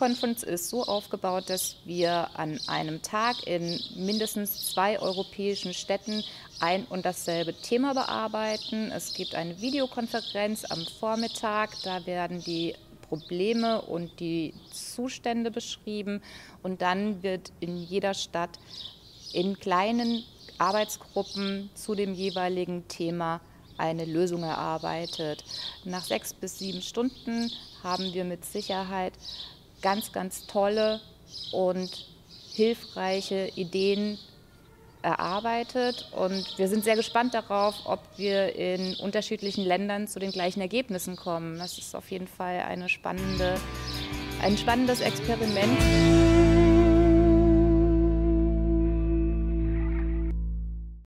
Conference ist so aufgebaut, dass wir an einem Tag in mindestens zwei europäischen Städten ein und dasselbe Thema bearbeiten. Es gibt eine Videokonferenz am Vormittag, da werden die Probleme und die Zustände beschrieben und dann wird in jeder Stadt in kleinen Arbeitsgruppen zu dem jeweiligen Thema eine Lösung erarbeitet. Nach sechs bis sieben Stunden haben wir mit Sicherheit ganz, ganz tolle und hilfreiche Ideen erarbeitet und wir sind sehr gespannt darauf, ob wir in unterschiedlichen Ländern zu den gleichen Ergebnissen kommen. Das ist auf jeden Fall eine spannende, ein spannendes Experiment.